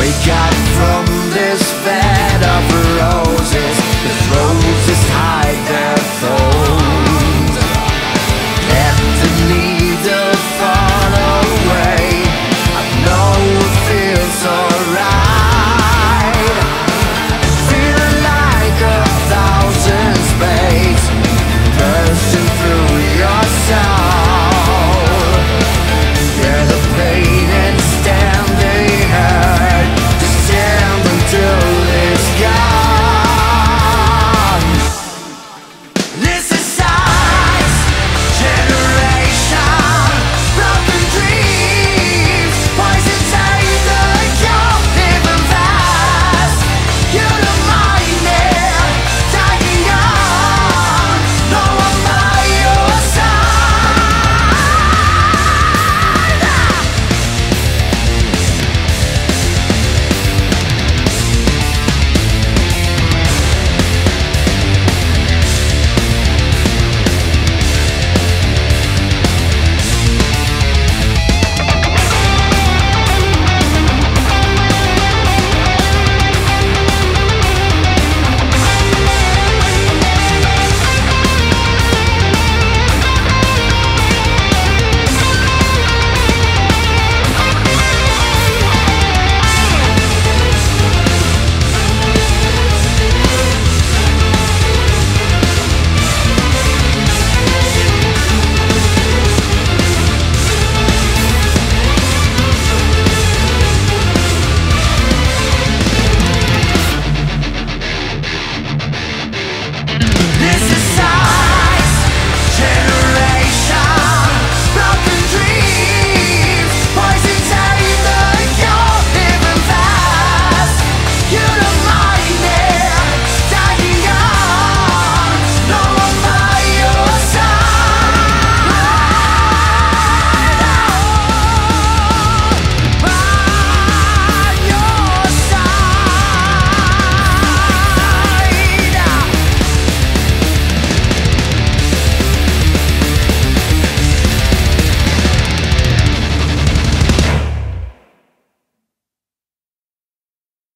Wake up from this bed of roses. The roses hide their thorns